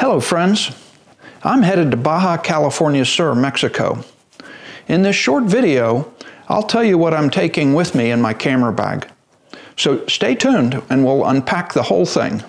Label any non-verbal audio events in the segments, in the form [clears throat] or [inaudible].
Hello, friends. I'm headed to Baja California Sur, Mexico. In this short video, I'll tell you what I'm taking with me in my camera bag. So stay tuned and we'll unpack the whole thing.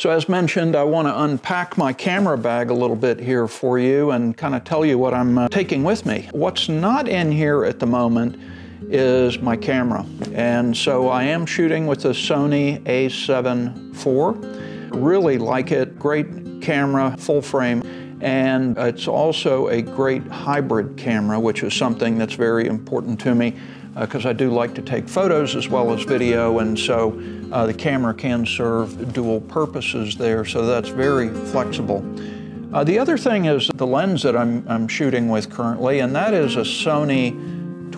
So as mentioned, I want to unpack my camera bag a little bit here for you and kind of tell you what I'm uh, taking with me. What's not in here at the moment is my camera. And so I am shooting with the Sony a7 IV. Really like it, great camera, full frame. And it's also a great hybrid camera, which is something that's very important to me because uh, I do like to take photos as well as video, and so uh, the camera can serve dual purposes there, so that's very flexible. Uh, the other thing is the lens that I'm, I'm shooting with currently, and that is a Sony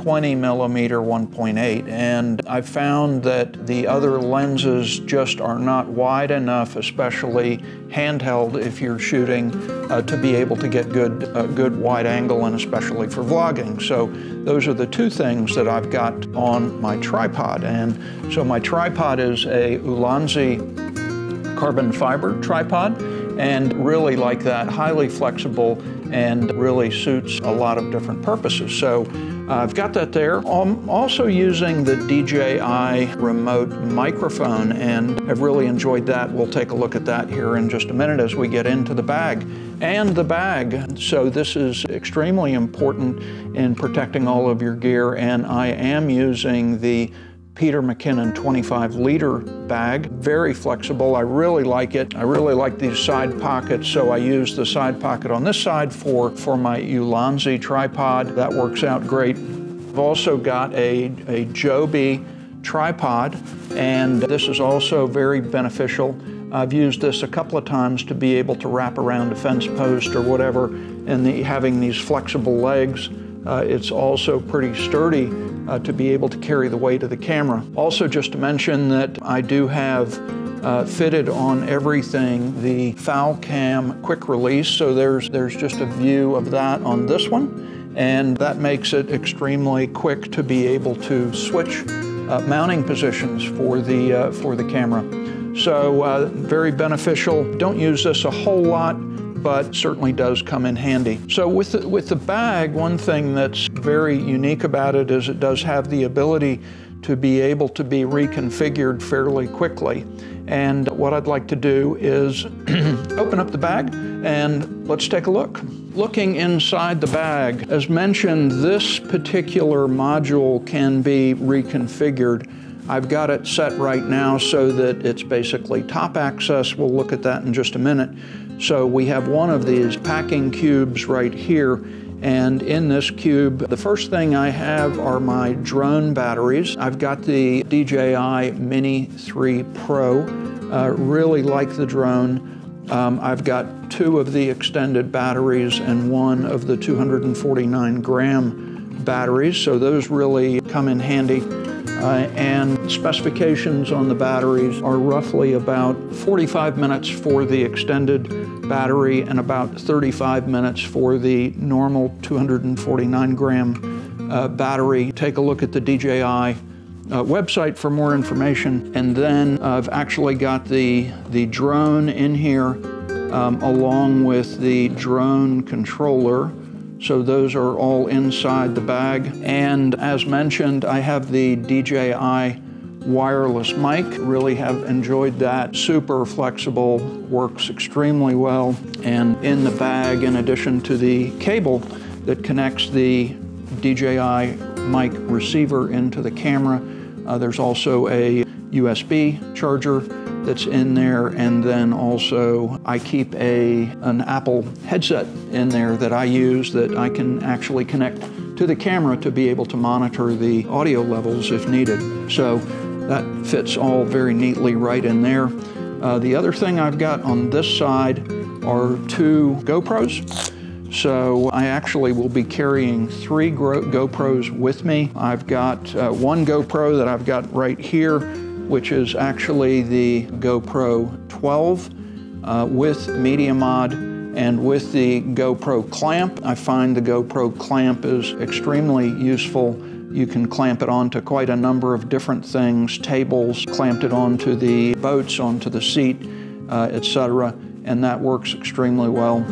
20 millimeter 1.8 and I found that the other lenses just are not wide enough, especially handheld if you're shooting, uh, to be able to get good, uh, good wide angle and especially for vlogging. So those are the two things that I've got on my tripod. And so my tripod is a Ulanzi carbon fiber tripod and really like that, highly flexible and really suits a lot of different purposes. So I've got that there. I'm also using the DJI remote microphone and I've really enjoyed that. We'll take a look at that here in just a minute as we get into the bag. And the bag, so this is extremely important in protecting all of your gear and I am using the Peter McKinnon 25 liter bag. Very flexible. I really like it. I really like these side pockets, so I use the side pocket on this side for, for my Ulanzi tripod. That works out great. I've also got a, a Joby tripod, and this is also very beneficial. I've used this a couple of times to be able to wrap around a fence post or whatever, and the, having these flexible legs. Uh, it's also pretty sturdy uh, to be able to carry the weight of the camera. Also just to mention that I do have uh, fitted on everything the Falcam quick release, so there's, there's just a view of that on this one, and that makes it extremely quick to be able to switch uh, mounting positions for the, uh, for the camera. So uh, very beneficial. Don't use this a whole lot, but certainly does come in handy. So with the, with the bag, one thing that's very unique about it is it does have the ability to be able to be reconfigured fairly quickly. And what I'd like to do is [clears throat] open up the bag and let's take a look. Looking inside the bag, as mentioned, this particular module can be reconfigured. I've got it set right now so that it's basically top access. We'll look at that in just a minute. So we have one of these packing cubes right here and in this cube, the first thing I have are my drone batteries. I've got the DJI Mini 3 Pro. Uh, really like the drone. Um, I've got two of the extended batteries and one of the 249 gram batteries, so those really come in handy. Uh, and specifications on the batteries are roughly about 45 minutes for the extended battery and about 35 minutes for the normal 249 gram uh, battery. Take a look at the DJI uh, website for more information. And then I've actually got the, the drone in here um, along with the drone controller. So those are all inside the bag. And as mentioned, I have the DJI wireless mic. Really have enjoyed that. Super flexible, works extremely well. And in the bag, in addition to the cable that connects the DJI mic receiver into the camera, uh, there's also a USB charger that's in there and then also I keep a an Apple headset in there that I use that I can actually connect to the camera to be able to monitor the audio levels if needed. So that fits all very neatly right in there. Uh, the other thing I've got on this side are two GoPros. So I actually will be carrying three GoPros with me. I've got uh, one GoPro that I've got right here which is actually the GoPro 12 uh, with Media Mod And with the GoPro clamp, I find the GoPro clamp is extremely useful. You can clamp it onto quite a number of different things, tables, clamped it onto the boats, onto the seat, uh, etc. And that works extremely well.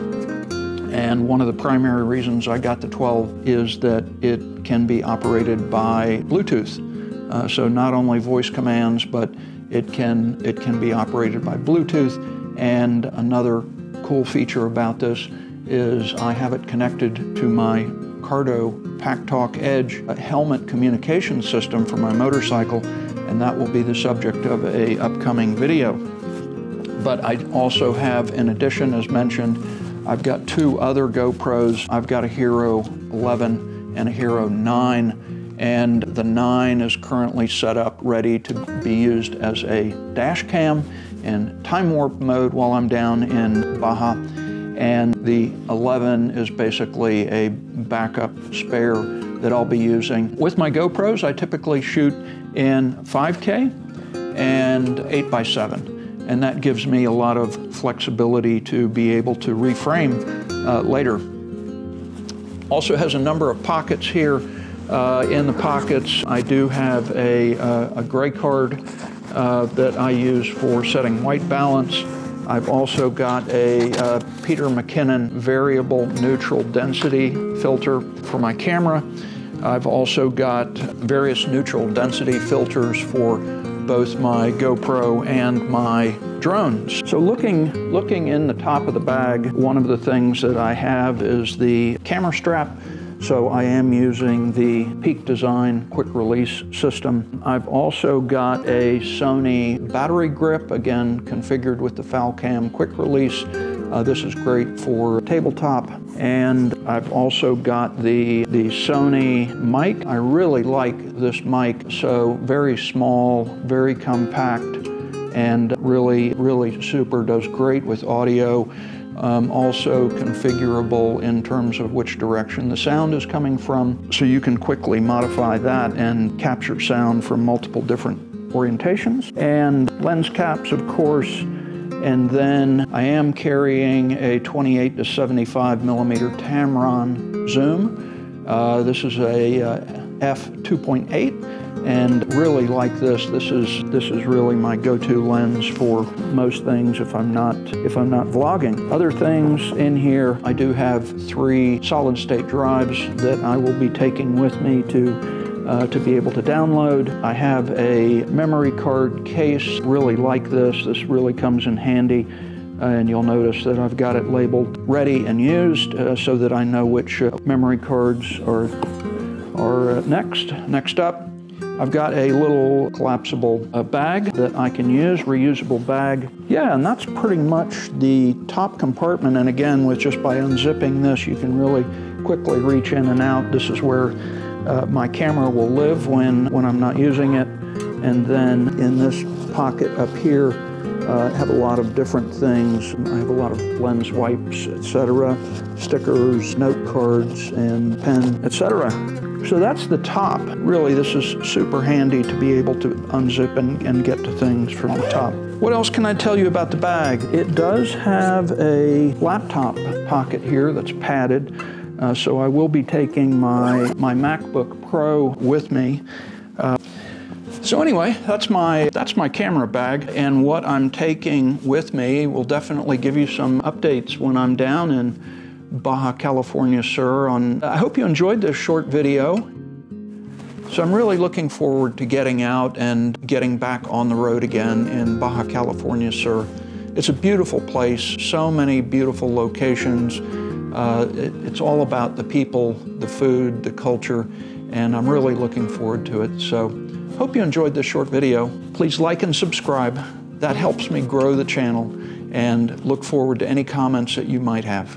And one of the primary reasons I got the 12 is that it can be operated by Bluetooth. Uh, so not only voice commands, but it can, it can be operated by Bluetooth. And another cool feature about this is I have it connected to my Cardo PackTalk Edge helmet communication system for my motorcycle, and that will be the subject of a upcoming video. But I also have, in addition, as mentioned, I've got two other GoPros. I've got a Hero 11 and a Hero 9, and the 9 is currently set up ready to be used as a dash cam in time warp mode while I'm down in Baja. And the 11 is basically a backup spare that I'll be using. With my GoPros, I typically shoot in 5K and 8x7 and that gives me a lot of flexibility to be able to reframe uh, later. Also has a number of pockets here. Uh, in the pockets, I do have a, uh, a gray card uh, that I use for setting white balance. I've also got a uh, Peter McKinnon variable neutral density filter for my camera. I've also got various neutral density filters for both my GoPro and my drones. So looking, looking in the top of the bag, one of the things that I have is the camera strap so I am using the Peak Design quick release system. I've also got a Sony battery grip, again configured with the Falcam quick release. Uh, this is great for tabletop. And I've also got the, the Sony mic. I really like this mic. So very small, very compact, and really, really super, does great with audio. Um, also configurable in terms of which direction the sound is coming from. So you can quickly modify that and capture sound from multiple different orientations. And lens caps, of course, and then I am carrying a 28 to 75 millimeter Tamron zoom. Uh, this is a uh, f2.8 and really like this this is this is really my go-to lens for most things if I'm not if I'm not vlogging other things in here I do have three solid state drives that I will be taking with me to uh, to be able to download. I have a memory card case, really like this. This really comes in handy. Uh, and you'll notice that I've got it labeled ready and used uh, so that I know which uh, memory cards are, are uh, next. Next up, I've got a little collapsible uh, bag that I can use, reusable bag. Yeah, and that's pretty much the top compartment. And again, with just by unzipping this, you can really quickly reach in and out. This is where uh, my camera will live when, when I'm not using it. And then in this pocket up here, uh, have a lot of different things. I have a lot of lens wipes, etc., stickers, note cards, and pen, etc. So that's the top. Really, this is super handy to be able to unzip and, and get to things from the top. What else can I tell you about the bag? It does have a laptop pocket here that's padded. Uh, so I will be taking my, my MacBook Pro with me. Uh, so anyway, that's my, that's my camera bag, and what I'm taking with me will definitely give you some updates when I'm down in Baja California Sur. On, I hope you enjoyed this short video. So I'm really looking forward to getting out and getting back on the road again in Baja California Sur. It's a beautiful place, so many beautiful locations. Uh, it, it's all about the people, the food, the culture, and I'm really looking forward to it. So hope you enjoyed this short video. Please like and subscribe. That helps me grow the channel and look forward to any comments that you might have.